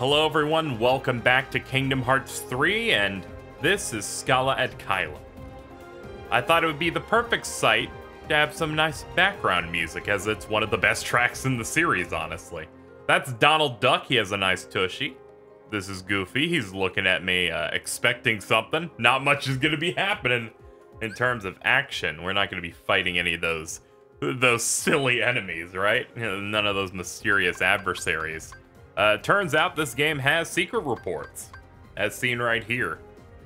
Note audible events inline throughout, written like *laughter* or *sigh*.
Hello everyone, welcome back to Kingdom Hearts 3, and this is Scala ad Caelum. I thought it would be the perfect site to have some nice background music, as it's one of the best tracks in the series, honestly. That's Donald Duck, he has a nice tushy. This is Goofy, he's looking at me, uh, expecting something. Not much is gonna be happening in terms of action. We're not gonna be fighting any of those those silly enemies, right? *laughs* None of those mysterious adversaries. Uh, turns out this game has secret reports, as seen right here.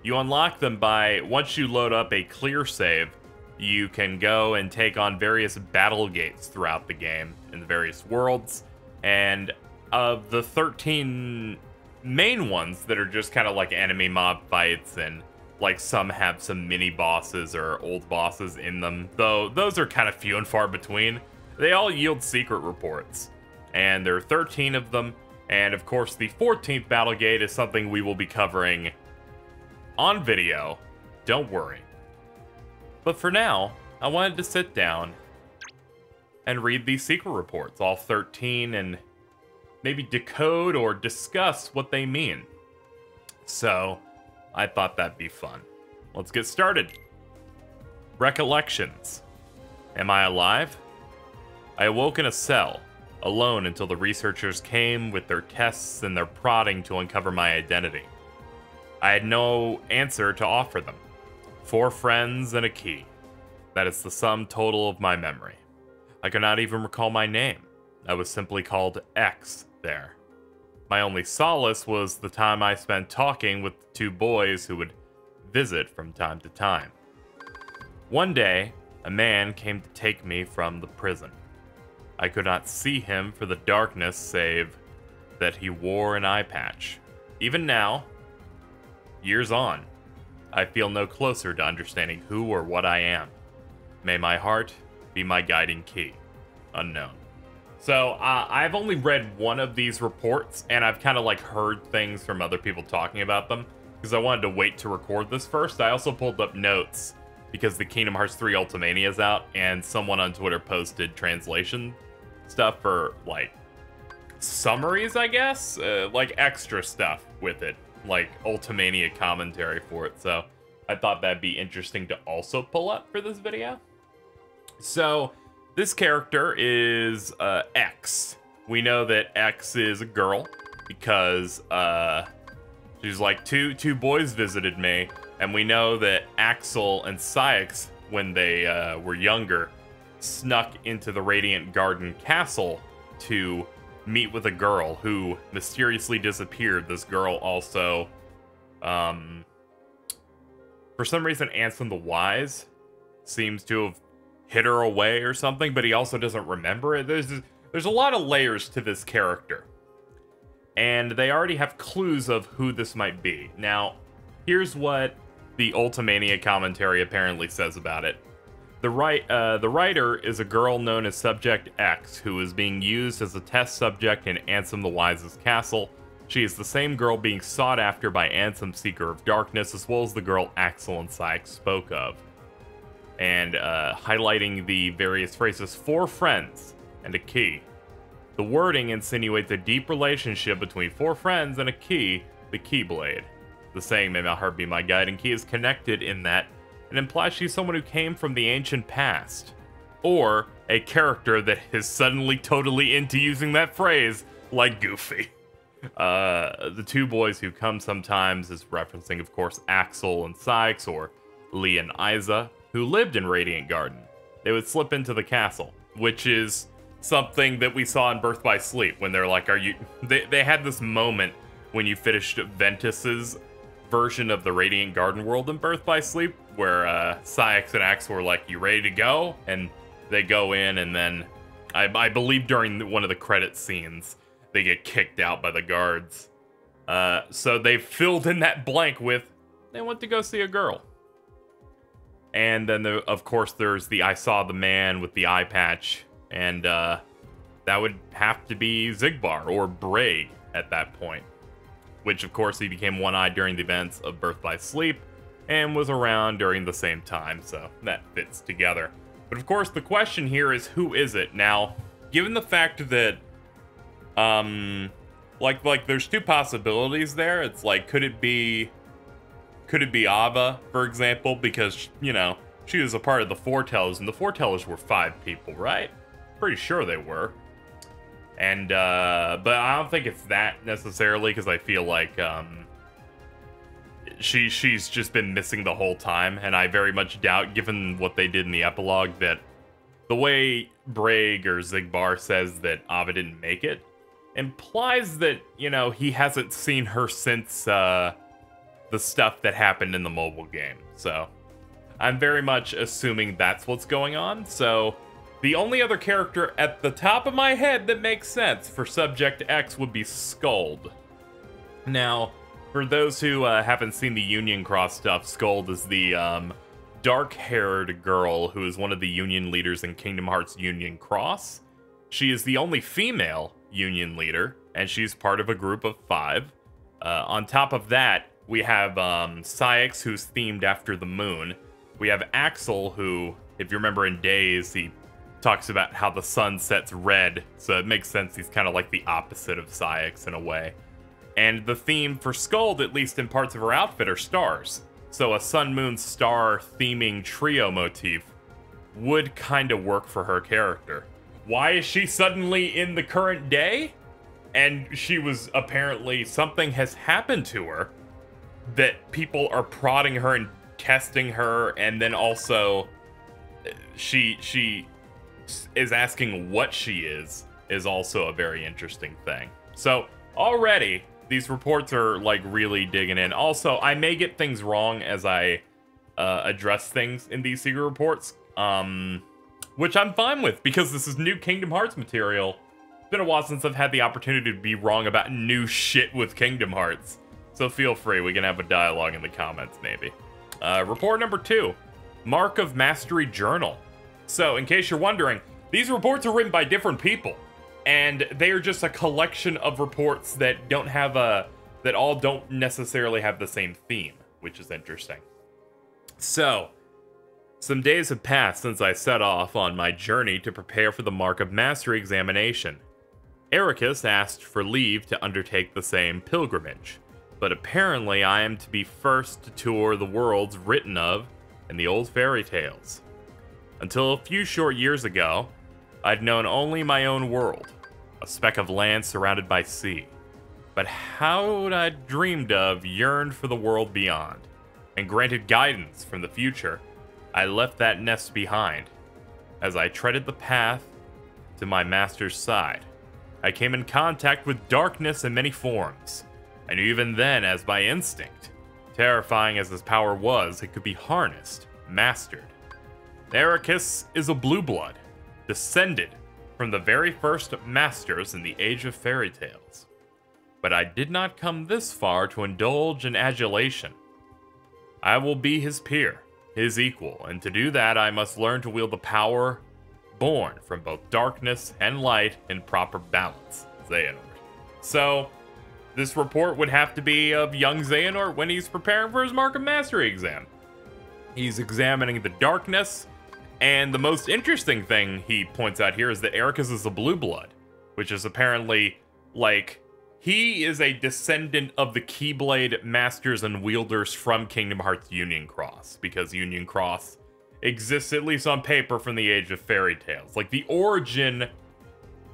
You unlock them by, once you load up a clear save, you can go and take on various battle gates throughout the game in the various worlds. And of the 13 main ones that are just kind of like enemy mob fights and like some have some mini bosses or old bosses in them, though those are kind of few and far between. They all yield secret reports, and there are 13 of them. And of course, the 14th Battle Gate is something we will be covering on video. Don't worry. But for now, I wanted to sit down and read these secret reports, all 13, and maybe decode or discuss what they mean. So, I thought that'd be fun. Let's get started. Recollections. Am I alive? I awoke in a cell, alone until the researchers came with their tests and their prodding to uncover my identity. I had no answer to offer them. Four friends and a key. That is the sum total of my memory. I could not even recall my name. I was simply called X there. My only solace was the time I spent talking with the two boys who would visit from time to time. One day, a man came to take me from the prison. I could not see him for the darkness save that he wore an eye patch. Even now, years on, I feel no closer to understanding who or what I am. May my heart be my guiding key. Unknown. So uh, I've only read one of these reports, and I've kind of like heard things from other people talking about them because I wanted to wait to record this first. I also pulled up notes because the Kingdom Hearts 3 Ultimania is out, and someone on Twitter posted translation stuff for like summaries, I guess, uh, like extra stuff with it, like Ultimania commentary for it. So I thought that'd be interesting to also pull up for this video. So this character is uh, X. We know that X is a girl because uh, she's like two two boys visited me, and we know that Axel and Saïx, when they uh, were younger, snuck into the Radiant Garden Castle to meet with a girl who mysteriously disappeared. This girl also, um, for some reason, Ansem the Wise seems to have hid her away or something, but he also doesn't remember it. There's there's a lot of layers to this character. And they already have clues of who this might be. Now, here's what the Ultimania commentary apparently says about it. The, right, uh, the writer is a girl known as Subject X, who is being used as a test subject in Ansem the Wise's castle. She is the same girl being sought after by Ansem Seeker of Darkness, as well as the girl Axel and Saïx spoke of and uh, highlighting the various phrases four friends and a key. The wording insinuates a deep relationship between four friends and a key, the Keyblade. The saying, May my heart be my guiding key, is connected in that and implies she's someone who came from the ancient past. Or a character that is suddenly totally into using that phrase, like Goofy. Uh, the two boys who come sometimes is referencing, of course, Axel and Saïx, or Lee and Isa, who lived in Radiant Garden. They would slip into the castle, which is something that we saw in Birth by Sleep when they're like, Are you. They, they had this moment when you finished Ventus's version of the Radiant Garden world in Birth by Sleep, where uh, Saïx and Axe were like, You ready to go? And they go in, and then I, I believe during one of the credit scenes, they get kicked out by the guards. Uh, so they filled in that blank with, They went to go see a girl. And then, the, of course, there's the I saw the man with the eye patch, and uh, that would have to be Xigbar or Braig at that point. Which, of course, he became one eyed during the events of Birth by Sleep and was around during the same time, so that fits together. But of course, the question here is who is it? Now, given the fact that um, Like like there's two possibilities there. It's like could it be could it be Ava, for example, because you know, she was a part of the Foretellers, and the Foretellers were five people, right? Pretty sure they were. And uh but I don't think it's that necessarily because I feel like um she she's just been missing the whole time, and I very much doubt, given what they did in the epilogue, that the way Braig or Xigbar says that Ava didn't make it implies that, you know, he hasn't seen her since uh, the stuff that happened in the mobile game. So I'm very much assuming that's what's going on. So the only other character at the top of my head that makes sense for Subject X would be Skuld. Now, for those who uh, haven't seen the Union Cross stuff, Skuld is the um, dark-haired girl who is one of the Union leaders in Kingdom Hearts Union Cross. She is the only female Union leader, and she's part of a group of five. Uh, on top of that, we have um, Saïx, who's themed after the moon. We have Axel, who, if you remember in Days, he talks about how the sun sets red, so it makes sense he's kind of like the opposite of Saïx in a way. And the theme for Skuld, at least in parts of her outfit, are stars. So a sun, moon, star theming trio motif would kind of work for her character. Why is she suddenly in the current day? And she was apparently something has happened to her that people are prodding her and testing her and then also uh, she she is asking what she is is also a very interesting thing. So already these reports are like really digging in. Also, I may get things wrong as I uh, address things in these secret reports, um, which I'm fine with because this is new Kingdom Hearts material. It's been a while since I've had the opportunity to be wrong about new shit with Kingdom Hearts. So feel free, we can have a dialogue in the comments maybe. Uh, report number two, Mark of Mastery Journal. So, in case you're wondering, these reports are written by different people and they are just a collection of reports that don't have a that all don't necessarily have the same theme, which is interesting. So, some days have passed since I set off on my journey to prepare for the Mark of Mastery examination. Eraqus asked for leave to undertake the same pilgrimage, but apparently I am to be first to tour the worlds written of in the old fairy tales. Until a few short years ago, I'd known only my own world, a speck of land surrounded by sea. But how I'd dreamed of yearned for the world beyond, and granted guidance from the future, I left that nest behind. As I treaded the path to my master's side, I came in contact with darkness in many forms. I knew even then, as by instinct, terrifying as his power was, it could be harnessed, mastered. Eraqus is a blue blood, descended from the very first masters in the Age of Fairy Tales. But I did not come this far to indulge in adulation. I will be his peer, his equal, and to do that I must learn to wield the power born from both darkness and light in proper balance, Xehanort. So, this report would have to be of young Xehanort when he's preparing for his Mark of Mastery exam. He's examining the darkness and the most interesting thing he points out here is that Eraqus is a blue blood, which is apparently like he is a descendant of the Keyblade masters and wielders from Kingdom Hearts Union Cross, because Union Cross exists at least on paper from the age of fairy tales. Like the origin,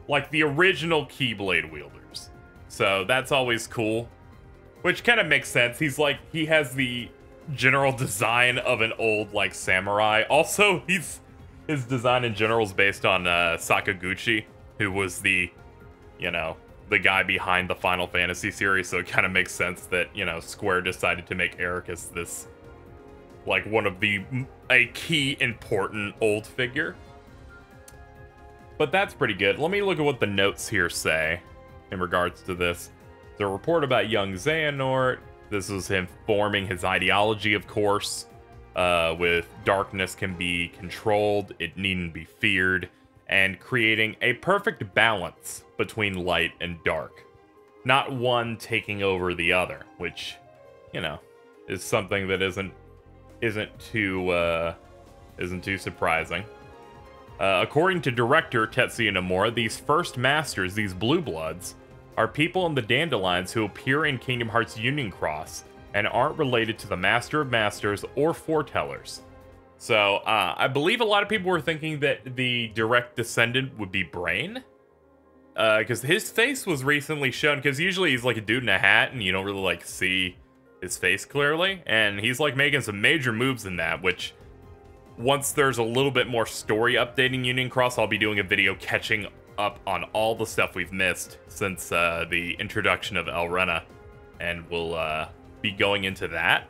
like the original Keyblade wielders. So that's always cool. Which kind of makes sense. He's like, he has the general design of an old like samurai. Also, he's his design in general is based on uh, Sakaguchi, who was the, you know, the guy behind the Final Fantasy series. So it kind of makes sense that you know Square decided to make Eraqus this, like one of the a key important old figure. But that's pretty good. Let me look at what the notes here say in regards to this. The report about young Xehanort, this is him forming his ideology, of course. Uh, with darkness can be controlled, it needn't be feared, and creating a perfect balance between light and dark. Not one taking over the other, which, you know, is something that isn't isn't too uh, isn't too surprising. Uh, according to director Tetsuya Nomura, these first masters, these blue bloods, are people in the Dandelions who appear in Kingdom Hearts Union Cross and aren't related to the Master of Masters or Foretellers. So, uh, I believe a lot of people were thinking that the direct descendant would be Brain. Because uh, his face was recently shown, because usually he's like a dude in a hat and you don't really like see his face clearly. And he's like making some major moves in that, which once there's a little bit more story updating Union Cross, I'll be doing a video catching up on all the stuff we've missed since uh, the introduction of Elrena, and we'll uh, be going into that.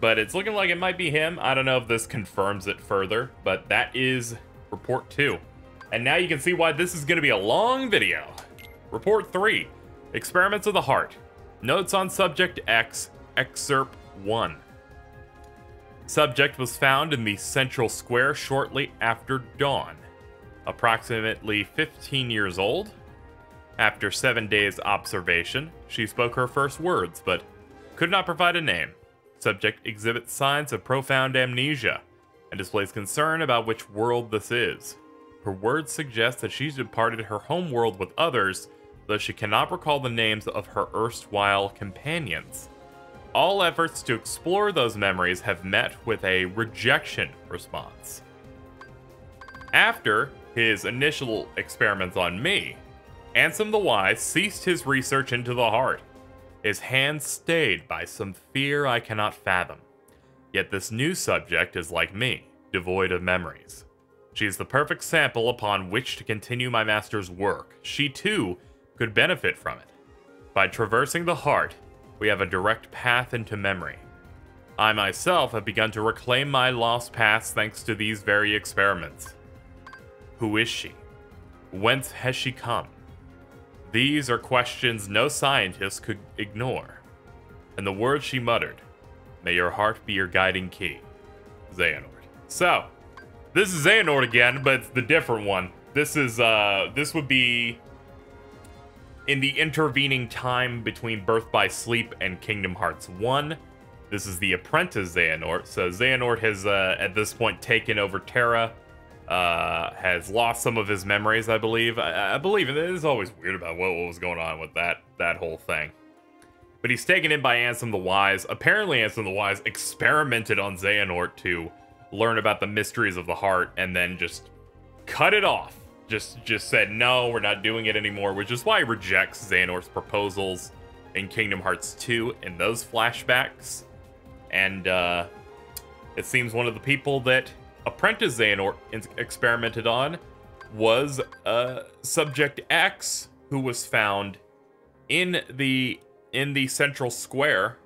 But it's looking like it might be him. I don't know if this confirms it further, but that is Report 2. And now you can see why this is going to be a long video. Report 3, Experiments of the Heart. Notes on Subject X, Excerpt 1. Subject was found in the central square shortly after dawn approximately 15 years old. After seven days' observation, she spoke her first words, but could not provide a name. Subject exhibits signs of profound amnesia and displays concern about which world this is. Her words suggest that she's departed her home world with others, though she cannot recall the names of her erstwhile companions. All efforts to explore those memories have met with a rejection response. After his initial experiments on me, Ansem the Wise ceased his research into the heart, his hands stayed by some fear I cannot fathom. Yet this new subject is like me, devoid of memories. She is the perfect sample upon which to continue my master's work. She too could benefit from it. By traversing the heart, we have a direct path into memory. I myself have begun to reclaim my lost past thanks to these very experiments. Who is she? Whence has she come? These are questions no scientist could ignore. And the words she muttered, May your heart be your guiding key. Xehanort. So, this is Xehanort again, but it's the different one. This is, uh, this would be in the intervening time between Birth by Sleep and Kingdom Hearts 1. This is the apprentice Xehanort. So Xehanort has, uh, at this point, taken over Terra uh, has lost some of his memories, I believe. I, I believe it is always weird about what, what was going on with that that whole thing. But he's taken in by Ansem the Wise. Apparently, Ansem the Wise experimented on Xehanort to learn about the mysteries of the heart, and then just cut it off. Just just said no, we're not doing it anymore, which is why he rejects Xehanort's proposals in Kingdom Hearts 2 in those flashbacks. And uh, it seems one of the people that apprentice Xehanort experimented on was uh, Subject X, who was found in the in the central square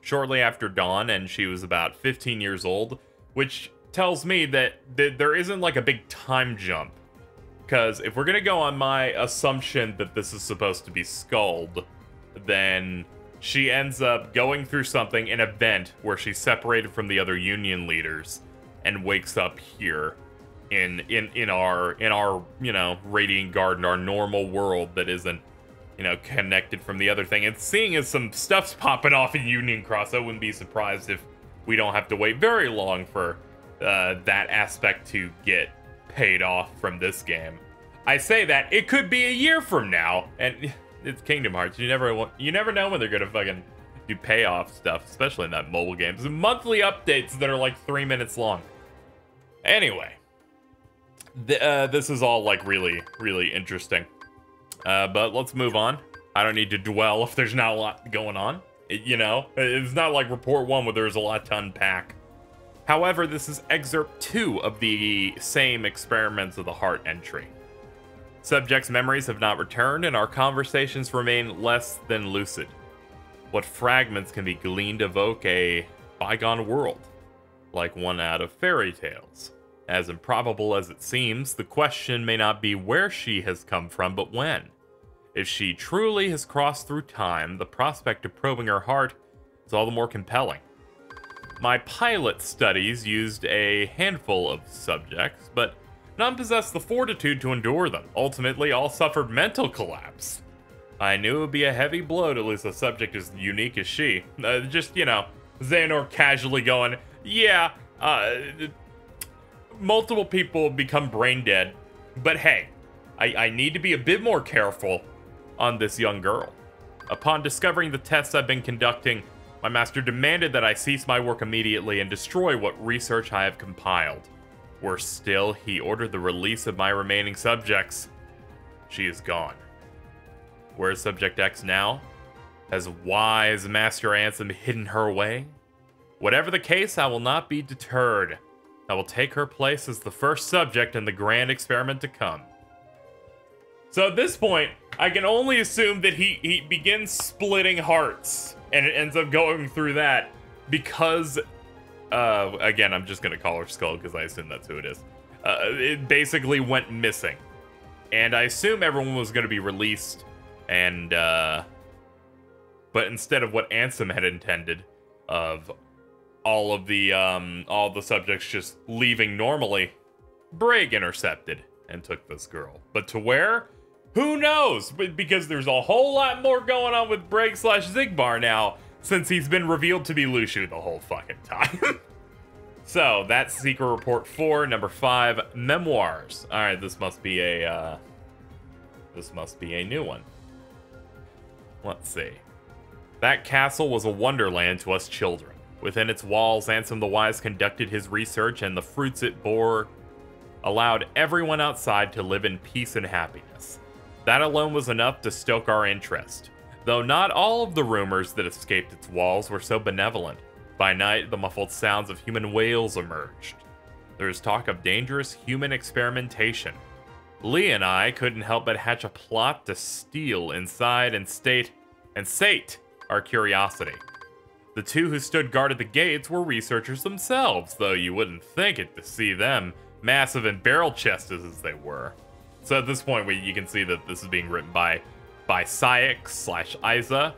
shortly after dawn, and she was about 15 years old, which tells me that th there isn't like a big time jump. Because if we're gonna go on my assumption that this is supposed to be Skuld, then she ends up going through something, an event where she's separated from the other Union leaders and wakes up here in in in our in our you know radiant garden our normal world that isn't you know connected from the other thing. And seeing as some stuff's popping off in union cross i wouldn't be surprised if we don't have to wait very long for uh, that aspect to get paid off from this game. I say that it could be a year from now and *laughs* it's kingdom hearts. You never you never know when they're gonna fucking do payoff stuff especially in that mobile games. Monthly updates that are like three minutes long Anyway, th uh, this is all like really, really interesting. Uh, but let's move on. I don't need to dwell if there's not a lot going on. It, you know, it's not like report one where there's a lot to unpack. However, this is excerpt two of the same experiments of the heart entry. Subject's memories have not returned, and our conversations remain less than lucid. What fragments can be gleaned evoke a bygone world, like one out of fairy tales. As improbable as it seems, the question may not be where she has come from, but when. If she truly has crossed through time, the prospect of probing her heart is all the more compelling. My pilot studies used a handful of subjects, but none possessed the fortitude to endure them. Ultimately, all suffered mental collapse. I knew it would be a heavy blow to lose a subject as unique as she. Uh, just, you know, Xehanort casually going, yeah, uh, multiple people become brain dead. But hey, I, I need to be a bit more careful on this young girl. Upon discovering the tests I've been conducting, my master demanded that I cease my work immediately and destroy what research I have compiled. Worse still, he ordered the release of my remaining subjects. She is gone. Where is Subject X now? Has wise Master Ansem hidden her away? Whatever the case, I will not be deterred. I will take her place as the first subject in the grand experiment to come. So at this point, I can only assume that he, he begins splitting hearts and it ends up going through that because, uh, again, I'm just going to call her Skuld because I assume that's who it is. Uh, it basically went missing. And I assume everyone was going to be released and, uh, but instead of what Ansem had intended of all of the, um, all the subjects just leaving normally, Braig intercepted and took this girl. But to where? Who knows? Because there's a whole lot more going on with Braig slash Xigbar now, since he's been revealed to be Luxu the whole fucking time. *laughs* so, that's Secret Report 4, number 5, Memoirs. Alright, this must be a, uh, this must be a new one. Let's see. That castle was a wonderland to us children. Within its walls, Ansem the Wise conducted his research, and the fruits it bore allowed everyone outside to live in peace and happiness. That alone was enough to stoke our interest, though not all of the rumors that escaped its walls were so benevolent. By night, the muffled sounds of human wails emerged. There was talk of dangerous human experimentation. Lee and I couldn't help but hatch a plot to steal inside and state and sate our curiosity. The two who stood guard at the gates were researchers themselves, though you wouldn't think it to see them, massive and barrel-chested as they were. So at this point, we, you can see that this is being written by by Saïx slash Isa,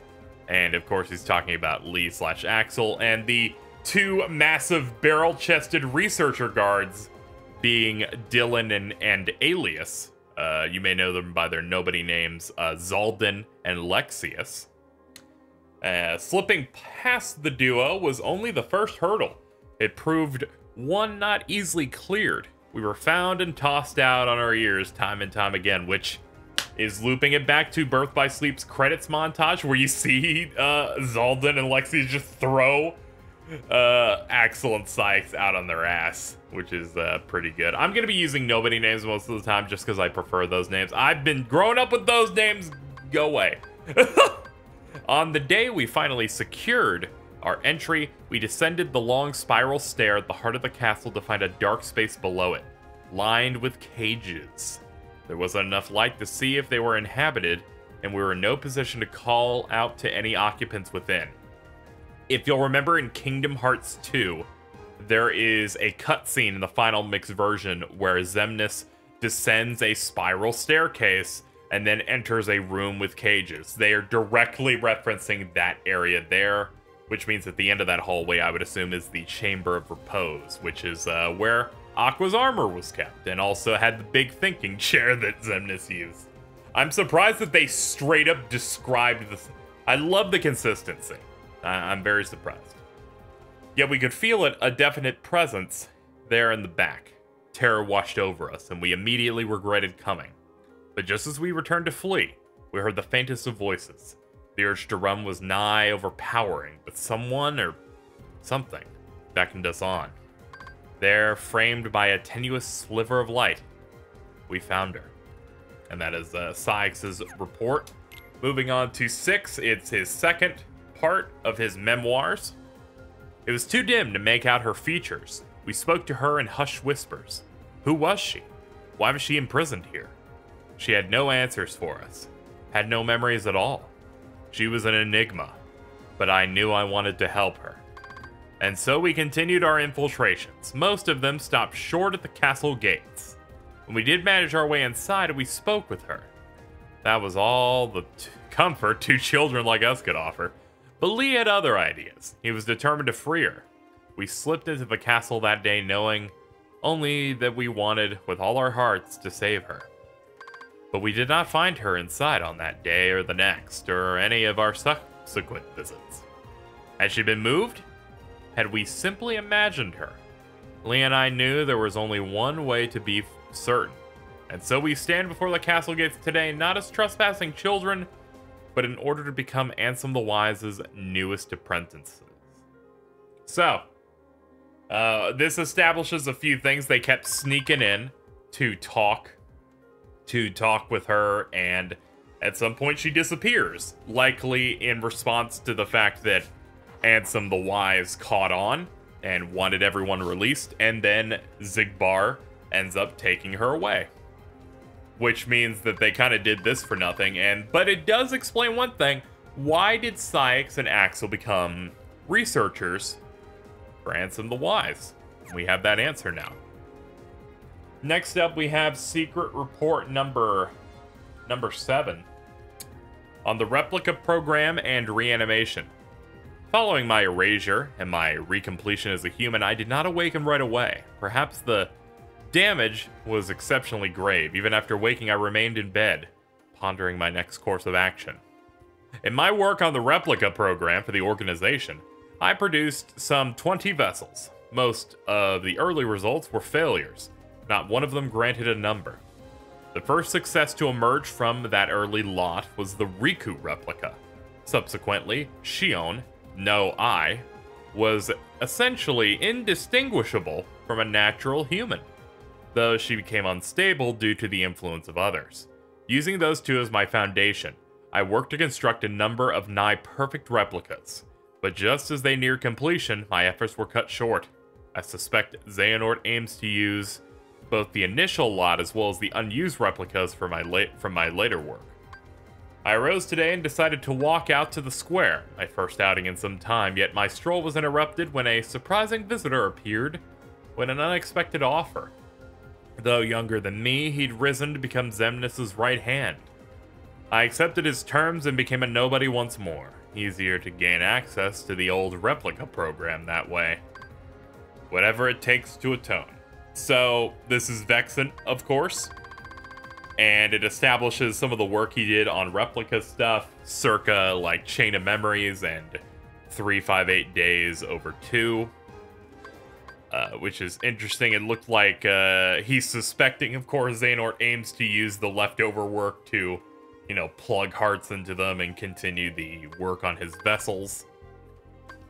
and of course he's talking about Lee slash Axel, and the two massive barrel-chested researcher guards being Dilan and, and Aeleus. Uh, you may know them by their nobody names, uh, Xaldin and Lexaeus. Uh, slipping past the duo was only the first hurdle. It proved one not easily cleared. We were found and tossed out on our ears time and time again, which is looping it back to Birth by Sleep's credits montage where you see uh, Xaldin and Lexi just throw uh, Axel and Saïx out on their ass, which is uh, pretty good. I'm going to be using nobody names most of the time just because I prefer those names. I've been growing up with those names. Go away. *laughs* on the day we finally secured our entry, we descended the long spiral stair at the heart of the castle to find a dark space below it, lined with cages. There wasn't enough light to see if they were inhabited, and we were in no position to call out to any occupants within. If you'll remember in Kingdom Hearts 2, there is a cutscene in the final mix version where Xemnas descends a spiral staircase and then enters a room with cages. They are directly referencing that area there which means at the end of that hallway, I would assume, is the Chamber of Repose, which is uh, where Aqua's armor was kept, and also had the big thinking *laughs* chair that Xemnas used. I'm surprised that they straight up described this. I love the consistency. I- I'm very surprised. Yet we could feel it, a definite presence there in the back. Terror washed over us, and we immediately regretted coming. But just as we returned to flee, we heard the faintest of voices. The urge to run was nigh overpowering, but someone or something beckoned us on. There, framed by a tenuous sliver of light, we found her. And that is uh, Saïx's report. Moving on to six, it's his second part of his memoirs. It was too dim to make out her features. We spoke to her in hushed whispers. Who was she? Why was she imprisoned here? She had no answers for us, had no memories at all. She was an enigma, but I knew I wanted to help her. And so we continued our infiltrations. Most of them stopped short at the castle gates. When we did manage our way inside, we spoke with her. That was all the comfort *laughs* two children like us could offer. But Lee had other ideas. He was determined to free her. We slipped into the castle that day knowing only that we wanted, with all our hearts, to save her but we did not find her inside on that day or the next, or any of our subsequent visits. Had she been moved? Had we simply imagined her? Lee and I knew there was only one way to be certain. And so we stand before the castle gates today not as trespassing children, but in order to become Ansem the Wise's newest apprentices. So, uh, this establishes a few things. They kept sneaking in to talk, to talk with her, and at some point she disappears, likely in response to the fact that Ansem the Wise caught on and wanted everyone released, and then Xigbar ends up taking her away which means that they kind of did this for nothing. And but it does explain one thing: why did Saïx and Axel become researchers for Ansem the Wise? We have that answer now. Next up, we have secret report number number seven on the replica program and reanimation. Following my erasure and my recompletion as a human, I did not awaken right away. Perhaps the damage was exceptionally grave. Even after waking, I remained in bed, pondering my next course of action. In my work on the replica program for the organization, I produced some 20 vessels. Most of the early results were failures. Not one of them granted a number. The first success to emerge from that early lot was the Riku replica. Subsequently, Xion, no I, was essentially indistinguishable from a natural human though she became unstable due to the influence of others. Using those two as my foundation, I worked to construct a number of nigh perfect replicas. But just as they near completion, my efforts were cut short. I suspect Xehanort aims to use both the initial lot as well as the unused replicas for my from my later work. I arose today and decided to walk out to the square, my first outing in some time, yet my stroll was interrupted when a surprising visitor appeared with an unexpected offer. Though younger than me, he'd risen to become Xemnas' right hand. I accepted his terms and became a nobody once more. Easier to gain access to the old replica program that way. Whatever it takes to atone. So, this is Vexen, of course. And it establishes some of the work he did on replica stuff, circa like Chain of Memories and 358 Days over 2. Uh, which is interesting. It looked like uh, he's suspecting, of course, Xehanort aims to use the leftover work to, you know, plug hearts into them and continue the work on his vessels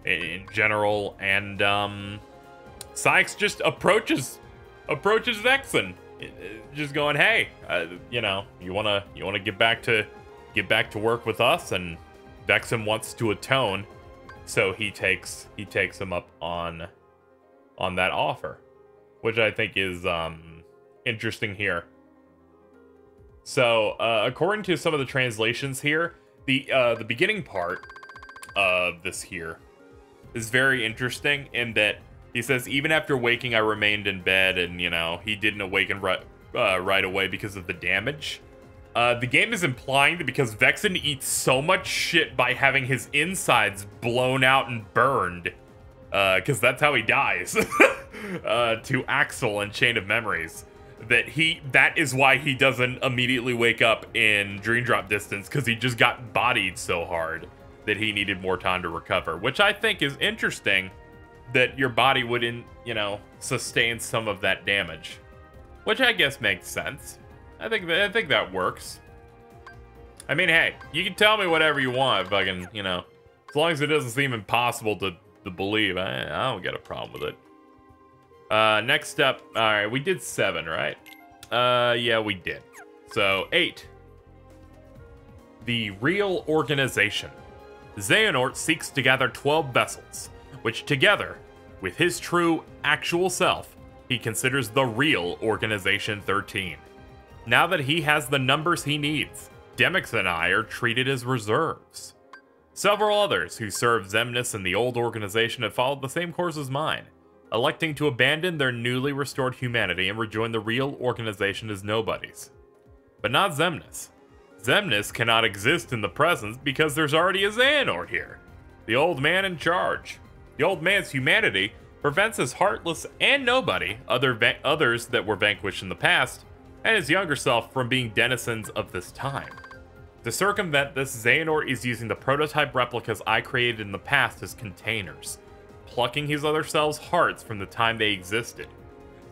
in general. And um, Saïx just approaches approaches Vexen, just going, "Hey, uh, you know, you wanna you wanna get back to get back to work with us?" And Vexen wants to atone, so he takes he takes him up on on that offer, which I think is um, interesting here. So, uh, according to some of the translations here, the uh, the beginning part of this here is very interesting in that he says even after waking, I remained in bed, and you know he didn't awaken right uh, right away because of the damage. Uh, the game is implying that because Vexen eats so much shit by having his insides blown out and burned, because uh, that's how he dies *laughs* uh, to Axel and Chain of Memories. That he that is why he doesn't immediately wake up in Dream Drop distance because he just got bodied so hard that he needed more time to recover, which I think is interesting. That your body wouldn't, you know, sustain some of that damage, which I guess makes sense. I think that I think that works. I mean, hey, you can tell me whatever you want, fucking, you know, as long as it doesn't seem impossible to to believe. I, I don't get a problem with it. Uh, next up, all right, we did seven, right? Uh, yeah, we did. So eight. The real organization. Xehanort seeks to gather 12 vessels, which together, with his true, actual self, he considers the real Organization 13. Now that he has the numbers he needs, Demyx and I are treated as reserves. Several others who served Xemnas in the old organization have followed the same course as mine, electing to abandon their newly restored humanity and rejoin the real organization as nobodies. But not Xemnas. Xemnas cannot exist in the present because there's already a Xehanort here, the old man in charge. The old man's humanity prevents his heartless and nobody, other others that were vanquished in the past, and his younger self from being denizens of this time. To circumvent this, Xehanort is using the prototype replicas I created in the past as containers, plucking his other selves' hearts from the time they existed.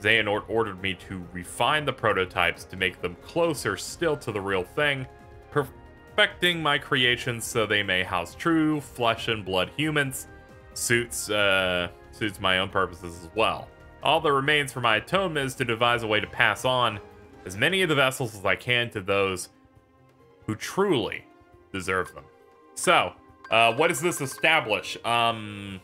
Xehanort ordered me to refine the prototypes to make them closer still to the real thing, perfecting my creations so they may house true flesh and blood humans. Suits, uh, suits my own purposes as well. All that remains for my atonement is to devise a way to pass on as many of the vessels as I can to those who truly deserve them. So, uh, what does this establish? Um,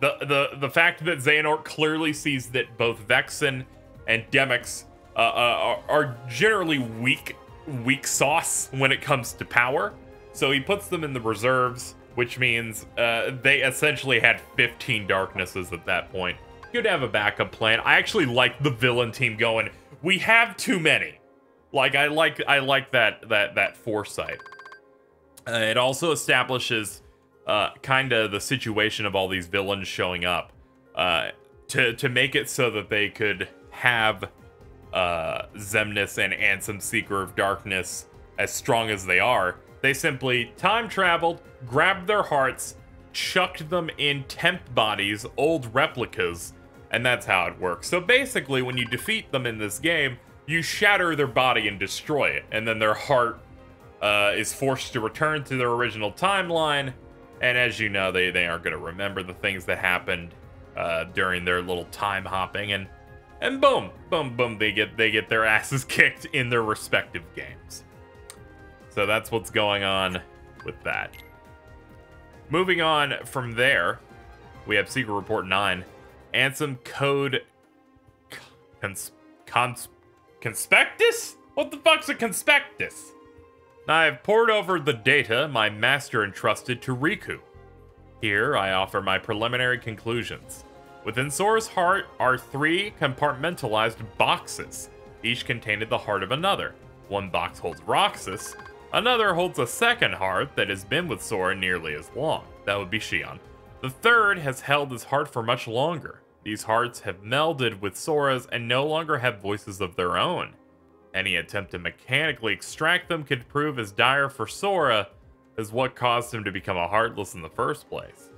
the the the fact that Xehanort clearly sees that both Vexen and Demyx uh, uh, are, are generally weak weak sauce when it comes to power, so he puts them in the reserves, which means uh, they essentially had 15 darknesses at that point. You'd have a backup plan. I actually like the villain team going. We have too many. Like I like I like that that that foresight. Uh, it also establishes uh, kind of the situation of all these villains showing up uh, to to make it so that they could have uh, Xemnas and Ansem Seeker of Darkness as strong as they are. They simply time traveled, grabbed their hearts, chucked them in temp bodies, old replicas, and that's how it works. So basically, when you defeat them in this game, you shatter their body and destroy it, and then their heart uh, is forced to return to their original timeline. And as you know, they, they aren't going to remember the things that happened uh, during their little time hopping, and and boom, boom, boom, they get they get their *laughs* asses kicked in their respective games. So that's what's going on with that. Moving on from there, we have Secret Report 9. and some Code cons, cons, Conspectus? What the fuck's a conspectus? I've poured over the data my master entrusted to Riku. Here, I offer my preliminary conclusions. Within Sora's heart are three compartmentalized boxes, each containing the heart of another. One box holds Roxas, another holds a second heart that has been with Sora nearly as long. That would be Xion. The third has held his heart for much longer. These hearts have melded with Sora's and no longer have voices of their own. Any attempt to mechanically extract them could prove as dire for Sora as what caused him to become a Heartless in the first place.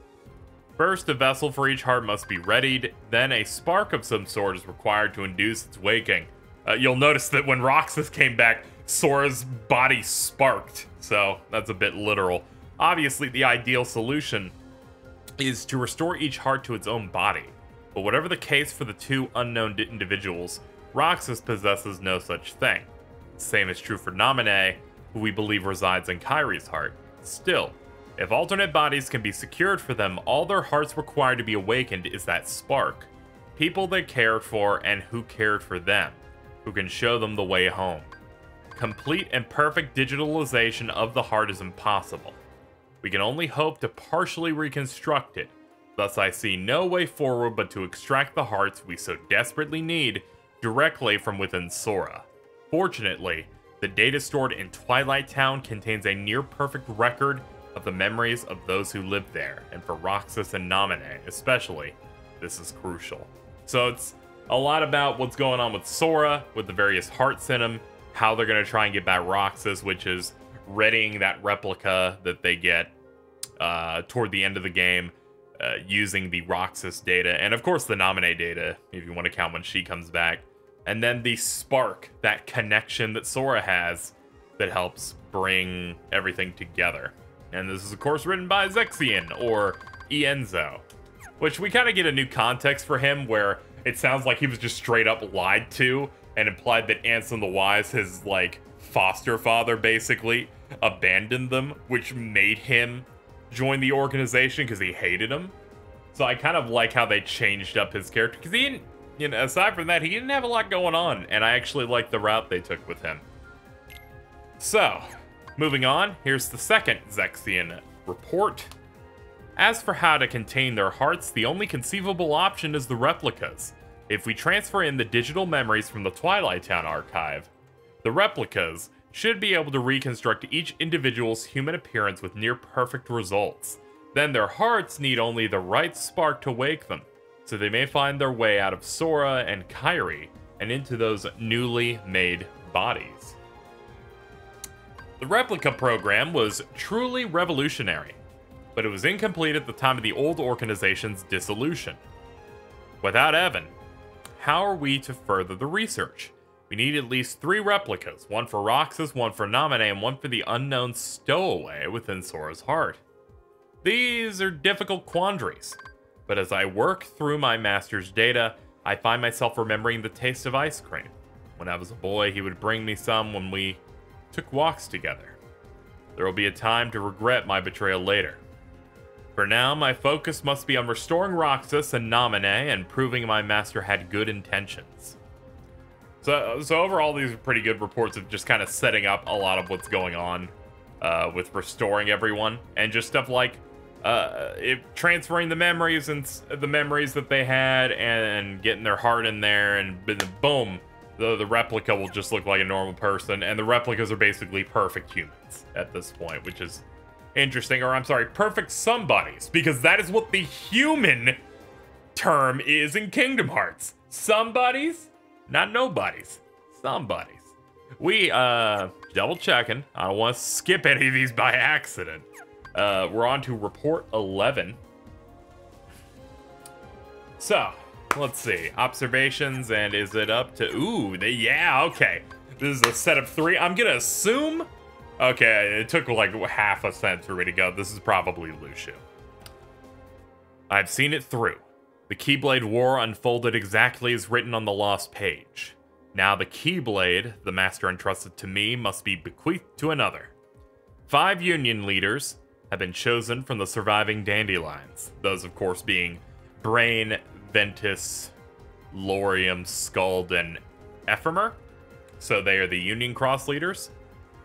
First, a vessel for each heart must be readied, then a spark of some sort is required to induce its waking. Uh, you'll notice that when Roxas came back, Sora's body sparked, so that's a bit literal. Obviously, the ideal solution is to restore each heart to its own body. But whatever the case for the two unknown individuals, Roxas possesses no such thing. Same is true for Naminé, who we believe resides in Kairi's heart. Still, if alternate bodies can be secured for them, all their hearts require to be awakened is that spark. People they cared for and who cared for them, who can show them the way home. Complete and perfect digitalization of the heart is impossible. We can only hope to partially reconstruct it. Thus, I see no way forward but to extract the hearts we so desperately need directly from within Sora. Fortunately, the data stored in Twilight Town contains a near perfect record of the memories of those who lived there, and for Roxas and Naminé especially, this is crucial. So it's a lot about what's going on with Sora, with the various hearts in him, how they're going to try and get back Roxas, which is readying that replica that they get uh, toward the end of the game, uh, using the Roxas data, and of course the Naminé data, if you want to count when she comes back. And then the spark, that connection that Sora has that helps bring everything together. And this is, of course, written by Zexion, or Ienzo. Which we kind of get a new context for him where it sounds like he was just straight up lied to and implied that Ansem the Wise, his, like, foster father, basically, abandoned them, which made him join the organization because he hated him. So I kind of like how they changed up his character because he didn't, you know, aside from that, he didn't have a lot going on, and I actually like the route they took with him. So, moving on, here's the second Zexion report. As for how to contain their hearts, the only conceivable option is the replicas. If we transfer in the digital memories from the Twilight Town archive, the replicas should be able to reconstruct each individual's human appearance with near perfect results. Then their hearts need only the right spark to wake them, so they may find their way out of Sora and Kairi and into those newly made bodies. The replica program was truly revolutionary, but it was incomplete at the time of the old organization's dissolution. Without Even, how are we to further the research? We need at least three replicas one for Roxas, one for Naminé, and one for the unknown stowaway within Sora's heart. These are difficult quandaries, but as I work through my master's data, I find myself remembering the taste of ice cream. When I was a boy, he would bring me some when we took walks together. There will be a time to regret my betrayal later. For now, my focus must be on restoring Roxas and Naminé and proving my master had good intentions. So, so overall, these are pretty good reports of just kind of setting up a lot of what's going on uh, with restoring everyone and just stuff like uh, it, transferring the memories and the memories that they had and getting their heart in there and boom, the, the replica will just look like a normal person and the replicas are basically perfect humans at this point, which is interesting, or I'm sorry, perfect somebodies, because that is what the human term is in Kingdom Hearts. Somebodies, not nobodies, somebodies. We, uh, double checking. I don't want to skip any of these by accident. Uh, we're on to report 11. So, let's see. Observations, and is it up to... Ooh, they, yeah, okay. This is a set of three. I'm gonna assume Okay, it took like half a cent for me to go. This is probably Luxu. I've seen it through. The Keyblade War unfolded exactly as written on the lost page. Now the Keyblade, the master entrusted to me, must be bequeathed to another. Five Union leaders have been chosen from the surviving dandelions. Those, of course, being Brain, Ventus, Lauriam, Skuld, and Ephemer. So they are the Union Cross leaders.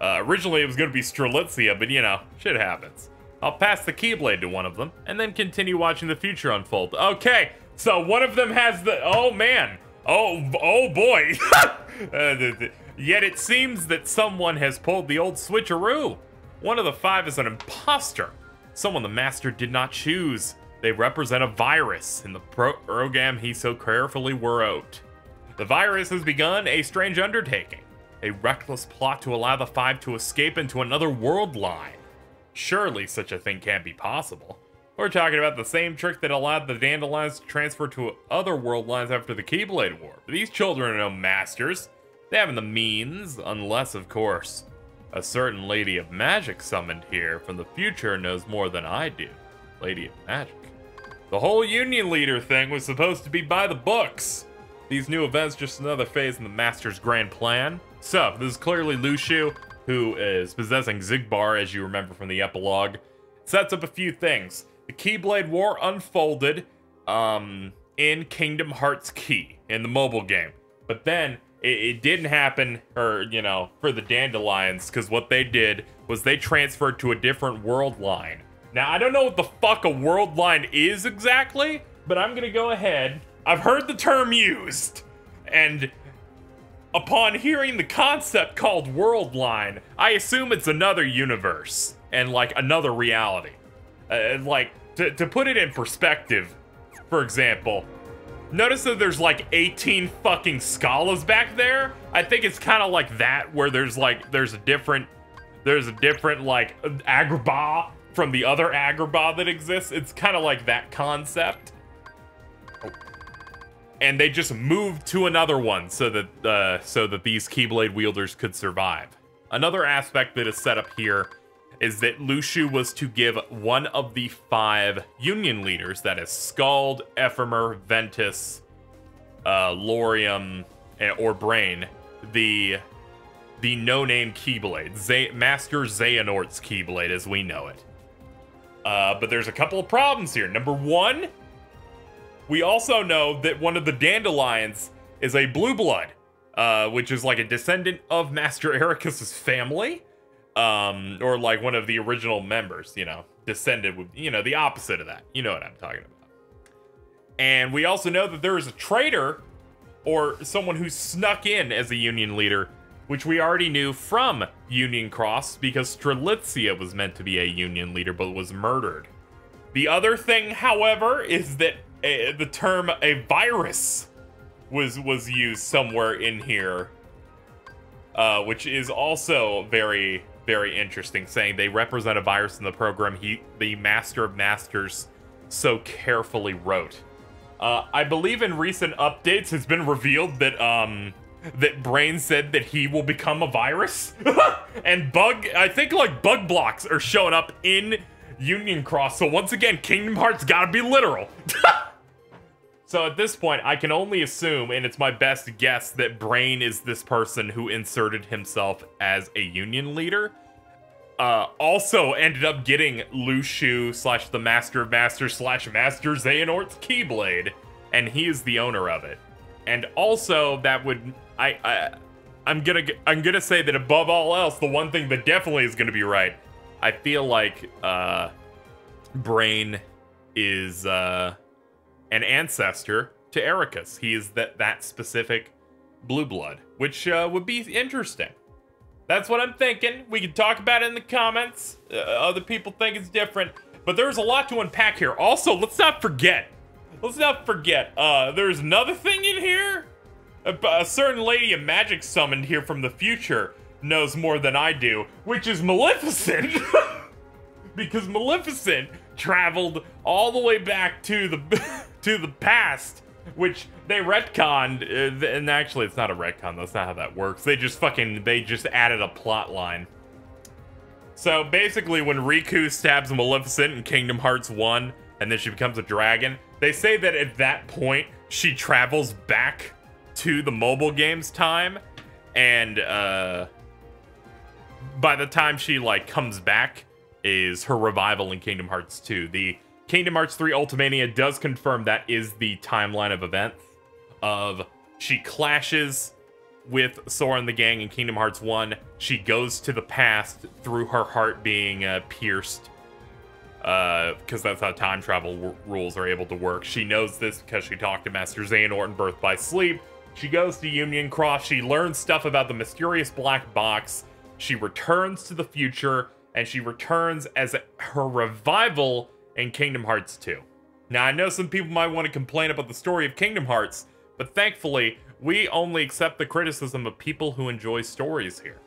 Uh, originally, it was going to be Strelitzia, but you know, shit happens. I'll pass the Keyblade to one of them, and then continue watching the future unfold. Okay, so one of them has the... Oh, man. Oh, oh boy. *laughs* uh, yet it seems that someone has pulled the old switcheroo. One of the five is an imposter. Someone the master did not choose. They represent a virus in the program he so carefully wrote. The virus has begun a strange undertaking a reckless plot to allow the Five to escape into another world line. Surely such a thing can't be possible. We're talking about the same trick that allowed the Dandelions to transfer to other world lines after the Keyblade War. These children are no masters. They haven't the means, unless, of course, a certain Lady of Magic summoned here from the future knows more than I do. Lady of Magic. The whole Union Leader thing was supposed to be by the books. These new events just another phase in the Master's grand plan. So, this is clearly Luxu, who is possessing Xigbar, as you remember from the epilogue. Sets up a few things. The Keyblade War unfolded um, in Kingdom Hearts Key, in the mobile game. But then, it, it didn't happen, or, you know, for the Dandelions, because what they did was they transferred to a different world line. Now, I don't know what the fuck a world line is exactly, but I'm gonna go ahead. I've heard the term used, and Upon hearing the concept called World Line, I assume it's another universe and like another reality. Uh, like to, to put it in perspective, for example, notice that there's like 18 fucking Scalas back there. I think it's kind of like that where there's like there's a different there's a different like Agrabah from the other Agrabah that exists. It's kind of like that concept and they just moved to another one so that uh, so that these Keyblade wielders could survive. Another aspect that is set up here is that Luxu was to give one of the five Union leaders, that is Skuld, Ephemer, Ventus, uh, Lauriam, or Brain, the the no-name Keyblade, Z Master Xehanort's Keyblade as we know it. Uh, but there's a couple of problems here. Number one, we also know that one of the dandelions is a blue blood, uh, which is like a descendant of Master Eraqus's family, um, or like one of the original members. You know, descended with you know the opposite of that. You know what I'm talking about. And we also know that there is a traitor or someone who snuck in as a Union leader, which we already knew from Union Cross because Strelitzia was meant to be a Union leader but was murdered. The other thing, however, is that a, the term a virus was was used somewhere in here, uh, which is also very very interesting. Saying they represent a virus in the program he the Master of Masters so carefully wrote. Uh, I believe in recent updates it's been revealed that um that Brain said that he will become a virus. *laughs* and bug I think like bug blocks are showing up in Union Cross. So once again, Kingdom Hearts gotta be literal. *laughs* so at this point, I can only assume, and it's my best guess, that Brain is this person who inserted himself as a Union leader. Uh, also ended up getting Luxu slash the Master of Masters slash Master Xehanort's Keyblade, and he is the owner of it. And also, that would I I I'm gonna I'm gonna say that above all else, the one thing that definitely is gonna be right I feel like uh, Brain is uh, an ancestor to Eraqus. He is that that specific blue blood, which uh, would be interesting. That's what I'm thinking. We can talk about it in the comments. Uh, other people think it's different, but there's a lot to unpack here. Also, let's not forget. Let's not forget. Uh, there's another thing in here. A, a certain lady of magic summoned here from the future knows more than I do, which is Maleficent. *laughs* because Maleficent traveled all the way back to the *laughs* to the past, which they retconned. Uh, and actually, it's not a retcon. That's not how that works. They just fucking they just added a plot line. So basically, when Riku stabs Maleficent in Kingdom Hearts 1, and then she becomes a dragon, they say that at that point she travels back to the mobile games time, and uh by the time she like comes back is her revival in Kingdom Hearts 2. The Kingdom Hearts 3 Ultimania does confirm that is the timeline of events of she clashes with Sora and the gang in Kingdom Hearts 1. She goes to the past through her heart being uh, pierced because uh, that's how time travel rules are able to work. She knows this because she talked to Master Xehanort in Birth by Sleep. She goes to Union Cross. She learns stuff about the mysterious black box she returns to the future and she returns as her revival in Kingdom Hearts 2. Now, I know some people might want to complain about the story of Kingdom Hearts, but thankfully, we only accept the criticism of people who enjoy stories here.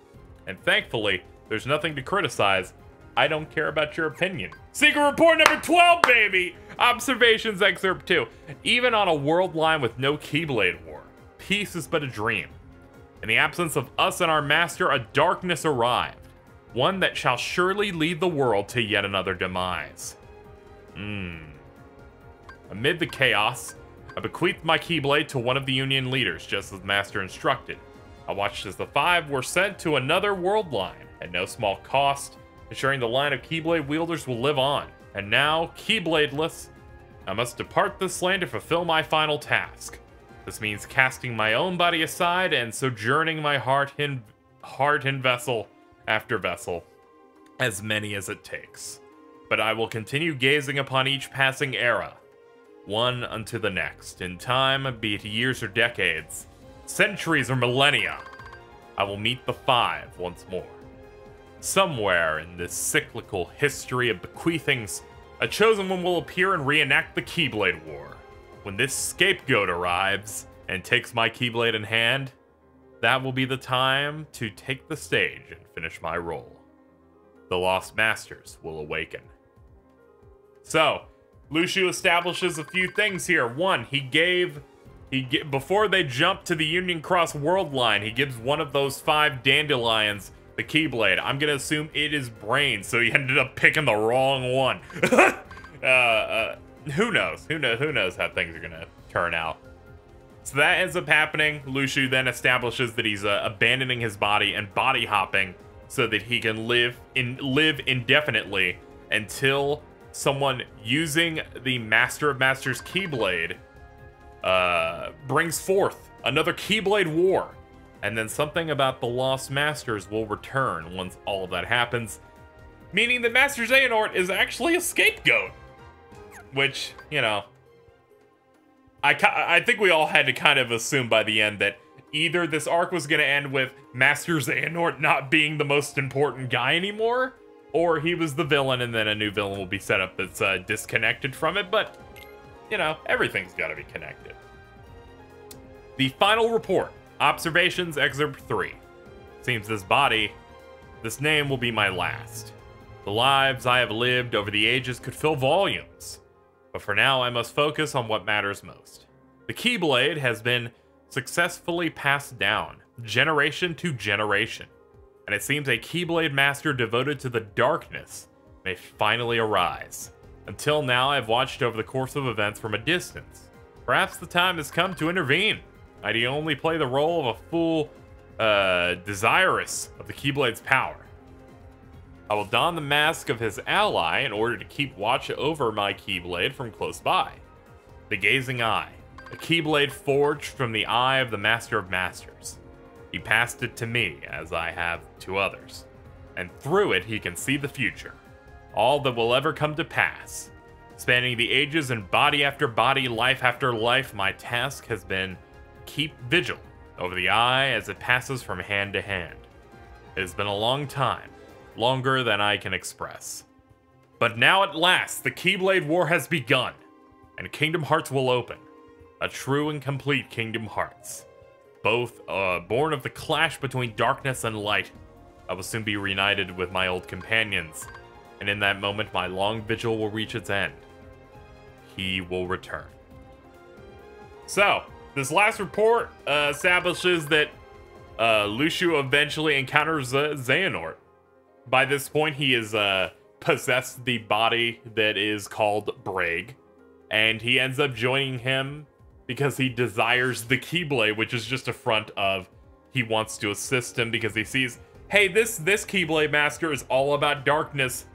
And thankfully, there's nothing to criticize. I don't care about your opinion. Secret report number 12, baby! Observations excerpt 2. Even on a world line with no Keyblade War, peace is but a dream. In the absence of us and our master, a darkness arrived, one that shall surely lead the world to yet another demise. Hmm. Amid the chaos, I bequeathed my Keyblade to one of the Union leaders, just as Master instructed. I watched as the five were sent to another world line, at no small cost, ensuring the line of Keyblade wielders will live on. And now, Keybladeless, I must depart this land to fulfill my final task. This means casting my own body aside and sojourning my heart in heart in vessel after vessel, as many as it takes. But I will continue gazing upon each passing era, one unto the next. In time, be it years or decades, centuries or millennia, I will meet the five once more. Somewhere in this cyclical history of bequeathings, a chosen one will appear and reenact the Keyblade War. When this scapegoat arrives and takes my Keyblade in hand, that will be the time to take the stage and finish my role. The Lost Masters will awaken. So, Luxu establishes a few things here. One, he gave he before they jump to the Union Cross world line, he gives one of those five dandelions the Keyblade. I'm gonna assume it is Brain, so he *laughs* ended up picking the wrong one. *laughs* uh, uh, who knows? Who knows? Who knows how things are gonna turn out? So that ends up happening. Luxu then establishes that he's uh, abandoning his body and body hopping so that he can live in live indefinitely until someone using the Master of Masters Keyblade uh, brings forth another Keyblade War. And then something about the Lost Masters will return once all of that happens, meaning that Master Xehanort is actually a scapegoat which you know, I I think we all had to kind of assume by the end that either this arc was going to end with Master Xehanort not being the most important guy anymore, or he was the villain and then a new villain will be set up that's uh, disconnected from it. But you know, everything's got to be connected. The final report, observations excerpt three. Seems this body, this name will be my last. The lives I have lived over the ages could fill volumes. But for now, I must focus on what matters most. The Keyblade has been successfully passed down, generation to generation, and it seems a Keyblade master devoted to the darkness may finally arise. Until now, I've watched over the course of events from a distance. Perhaps the time has come to intervene. I'd only play the role of a fool uh, desirous of the Keyblade's power. I will don the mask of his ally in order to keep watch over my Keyblade from close by. The Gazing Eye, a Keyblade forged from the eye of the Master of Masters. He passed it to me, as I have to others, and through it he can see the future, all that will ever come to pass. Spanning the ages and body after body, life after life, my task has been keep vigil over the eye as it passes from hand to hand. It has been a long time, longer than I can express. But now at last, the Keyblade War has begun, and Kingdom Hearts will open. A true and complete Kingdom Hearts. Both uh, born of the clash between darkness and light, I will soon be reunited with my old companions, and in that moment my long vigil will reach its end. He will return. So, this last report uh, establishes that uh, Luxu eventually encounters uh, Xehanort. By this point, he has uh, possessed the body that is called Braig, and he ends up joining him because he desires the Keyblade, which is just a front of he wants to assist him because he sees, hey, this this Keyblade Master is all about darkness,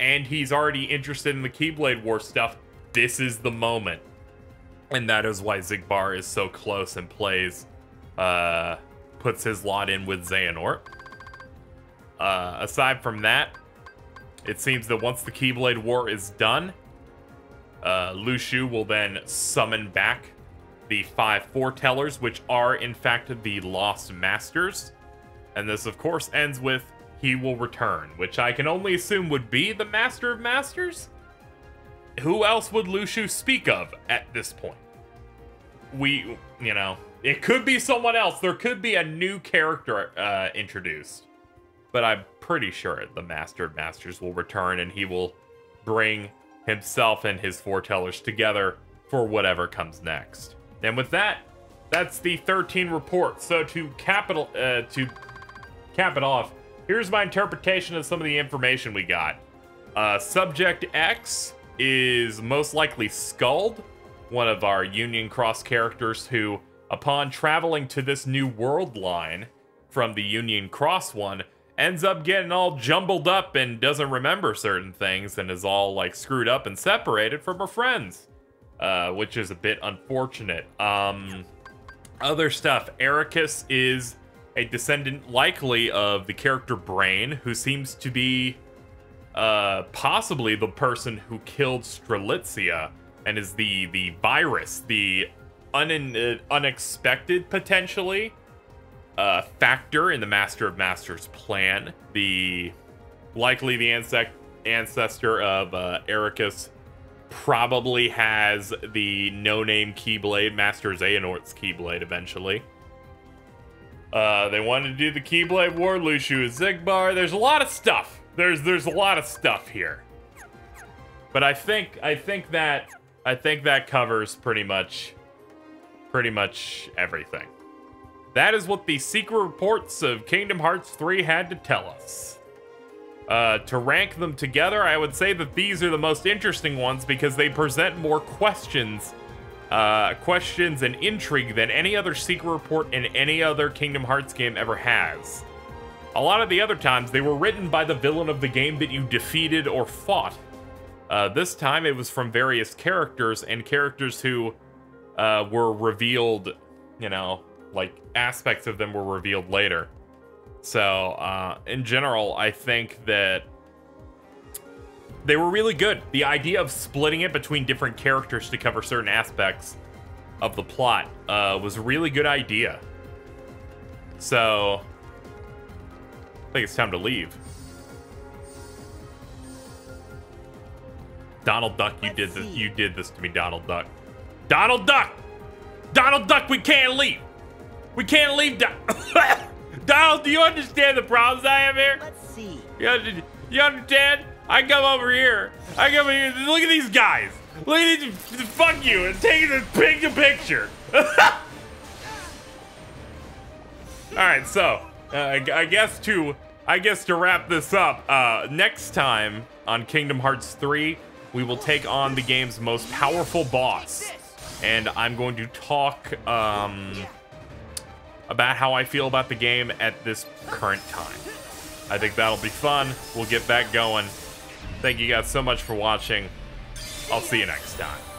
and he's already interested in the Keyblade War stuff. This is the moment and that is why Xigbar is so close and plays, uh, puts his lot in with Xehanort. Uh, aside from that, it seems that once the Keyblade War is done, uh, Luxu will then summon back the five foretellers, which are in fact the Lost Masters. And this, of course, ends with he will return, which I can only assume would be the Master of Masters? Who else would Luxu speak of at this point? we, you know, it could be someone else. There could be a new character uh, introduced. But I'm pretty sure the Master of Masters will return and he will bring himself and his foretellers together for whatever comes next. And with that, that's the 13 report. So to capital uh, to cap it off, here's my interpretation of some of the information we got. Uh, Subject X is most likely Skuld one of our Union Cross characters who, upon traveling to this new world line from the Union Cross one, ends up getting all jumbled up and doesn't remember certain things and is all like screwed up and separated from her friends, uh, which is a bit unfortunate. Um, other stuff, Eraqus is a descendant likely of the character Brain, who seems to be uh, possibly the person who killed Strelitzia and is the the virus, the un- uh, unexpected potentially uh, factor in the Master of Masters plan. The likely the ancestor ancestor of uh, Eraqus probably has the no-name Keyblade, Master Xehanort's Keyblade eventually. Uh, they wanted to do the Keyblade War, Luxu is Xigbar. There's a lot of stuff. There's there's a lot of stuff here. But I think I think that I think that covers pretty much, pretty much everything. That is what the secret reports of Kingdom Hearts 3 had to tell us. Uh, to rank them together, I would say that these are the most interesting ones because they present more questions, uh, questions and intrigue than any other secret report in any other Kingdom Hearts game ever has. A lot of the other times, they were written by the villain of the game that you defeated or fought, uh, this time it was from various characters and characters who uh, were revealed, you know, like aspects of them were revealed later. So, uh, in general, I think that they were really good. The idea of splitting it between different characters to cover certain aspects of the plot uh, was a really good idea. So, I think it's time to leave. Donald Duck, you Let's did this. You did this to me, Donald Duck. Donald Duck. Donald Duck, we can't leave. We can't leave. *laughs* *laughs* Donald, do you understand the problems I have here? Let's see. You, you understand? I come over here. I come over here. Look at these guys. Look at these. fuck you and take the pick the picture. *laughs* All right, so uh, I, I guess to I guess to wrap this up, uh, next time on Kingdom Hearts 3, we will take on the game's most powerful boss, and I'm going to talk um, about how I feel about the game at this current time. I think that'll be fun. We'll get that going. Thank you guys so much for watching. I'll see you next time.